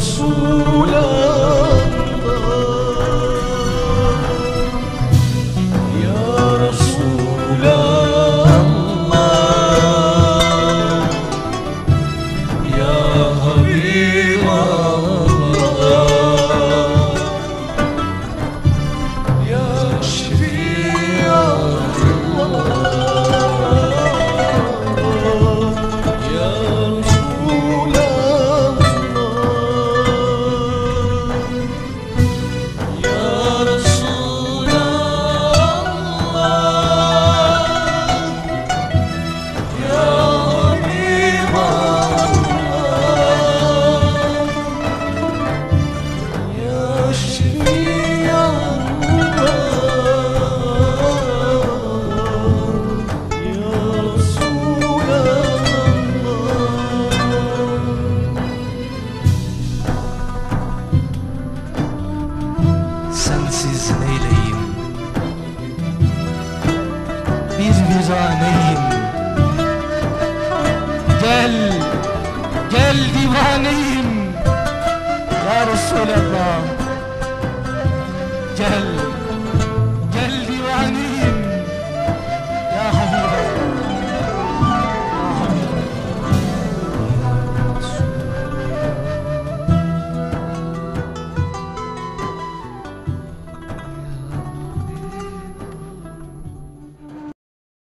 sul. zaneyim Gel, gel divaneyim. Ya Resulallah. Gel.